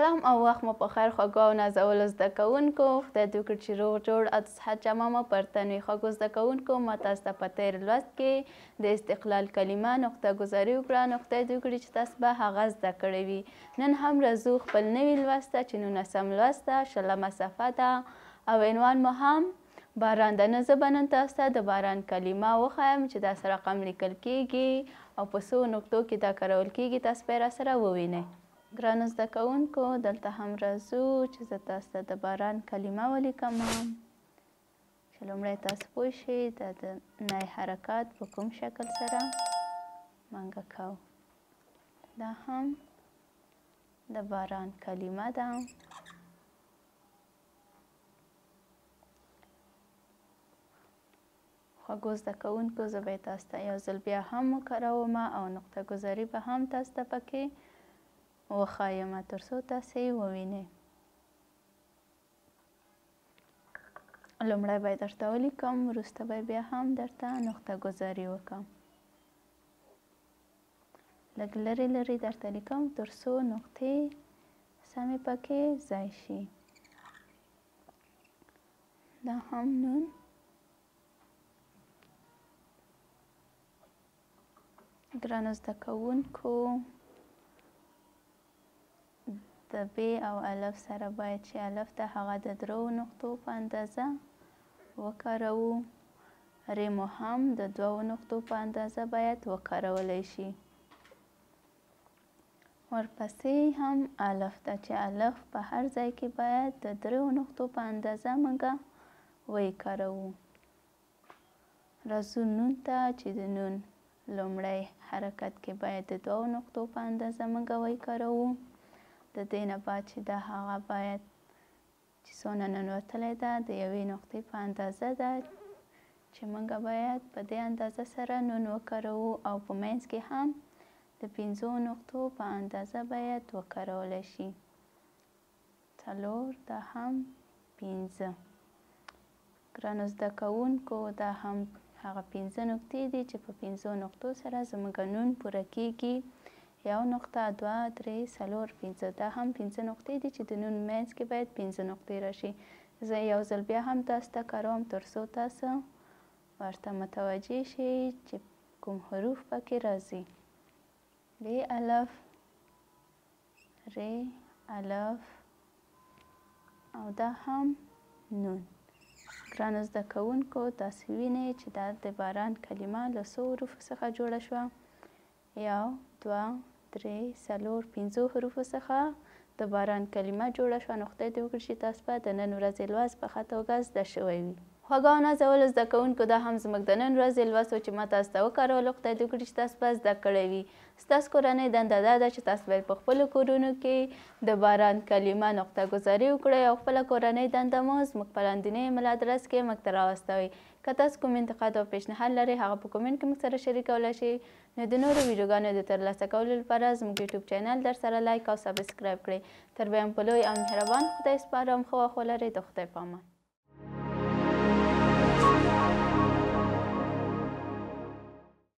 سلام او وخت مو په خیر خوږو او نازولو زده کوونکو خدای دې وکړي چې روغ جوړ او د صحت جامه مو پر تن وي خوږو زده کوونکو ما تاسو ته په تېر لوست کې د استقلال کلمه نقطه ګذاري وکړه نو خدای دې وکړي چې تاسو به هغه زده کړې وي نن هم راځو خپل نوي لوست ته چې نولسم لوست ده شلمه صفحه ده او عنوان مو هم باران ده نو زه به نن تاسو ته د باران کلمه وښایم چې دا څه رقم لیکل کېږي او په څو نقطو کې دا کارول کېږي تاسو به یې راسره ووینئ. ګرانو زده کوونکو دلته هم راځو چې زه تاسو ته د باران کلمه ولیکم چې لومړی تاسو پوه شئ دا د نای حرکات په کوم شکل سره منګه کوو. دا هم د باران کلمه ده. خوږو زده کوونکو زه به تاسو ته یو ځل بیا هم وکاروم او نقطه ګذاری به هم تاسو ته پکې وښایم تر څو تاسو یې ووینئ لومړی به یې درته ولیکم وروسته به بیا هم درته نقطه ګذاری وکړم لږ لرې لرې درته لیکم تر څو نقطې سمې پکې ځای شي دا هم نون ګرانو زده کوونکو د ب او الف سره باید چې الف د هغه د درو نقطو په اندازه وکاروو، ر مو هم د دوو نقطو په اندازه باید وکارولی شي. ورپسې هم الف ده چې الف په هر ځای کې باید د دریو نقطو په اندازه موږ ویې کاروو. راځو نون ته چې د نون لومړی حرکت کې باید د دوو نقطو په اندازه موږ ویکاروو د دې نه بعد چې دا هغه باید چې څونه ننوتلی ده د یوې نقطې په اندازه ده چې موږ باید په دې اندازه سره نون وکاروو او په منځ کې هم د پنځو نقطو په اندازه باید وکارول شي څلور دا هم پنځه. ګرانو زده کوونکو دا هم هغه پنځه نقطې دي چې په پنځو نقطو سره زموږ نون پوره کیږي یو نقطه دوه درې څلور پنځه دا هم پنځه نقطې دي چې د نون منځ کې باید پنځه نقطې راشي زه یو ځل بیا هم تاسو ته کاروم تر څو تاسو ورته متوجه شئ چې کوم حروف پکې راځي د الف ر، الف او دا هم نون. ګرانو زده کوونکو تاسو وینئ چې دا د باران کلمه له څو حروفو څخه جوړه شوه؟ یو، دوه، درې، څلور، پنځو حروفو څخه د باران کلمه جوړه شوه نو خدای دې وکړي چې تاسو به د نن ورځې لوست په ښه توګه زده شوی وي. خوږو او نازولو زده کوونکو دا هم زموږ د نن ورځې لوست و چې ما تاسو ته وکارولو خدای دې وکړي چې تاسو به زده کړی وي. ستاسو کورنۍ دنده دا ده چې تاسو باید په خپلو کورونو کې د باران کلمه نقطه ګذاري وکړئ او خپله کورنۍ دنده مو زموږ په لاندینی ایمیل ادرس کې موږ ته راواستوئ. که تاسو کوم انتقاد او پیشنهاد لرئ هغه په کومنټ کې موږ سره شریکولای شئ. نو د نورو ویډیوګانو د ترلاسه کولو لپاره زموږ یوټیوب چینل درسره لایک او سبسکرایب کړئ. تر بیا هم په لوی او مهربان خدای سپارم. ښه وخت ولرئ. د خدای په امان.